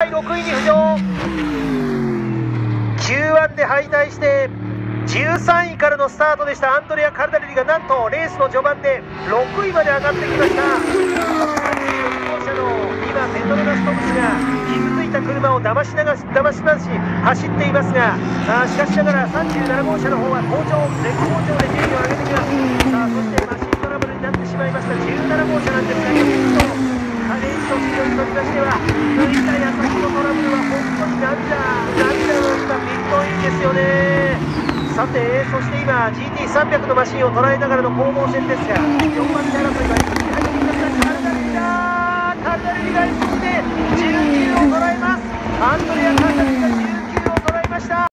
第6位に浮上。Q1 で敗退して13位からのスタートでした。アントレア・カルダレリがなんとレースの序盤で6位まで上がってきました。36号車の今ペトロナス・トムスが傷ついた車を騙しなが騙しし走っていますがあしかしながら37号車の方は好調絶好調で順位を上げてきます。さあそしてマシントラブルになってしまいました。17号車なんですが4つとカレンジと強いとりましては抜いた矢先のトラブルは本当に涙涙の今ピントインですよね。さてそして今 GT300 のマシンを捉えながらの攻防戦ですが4番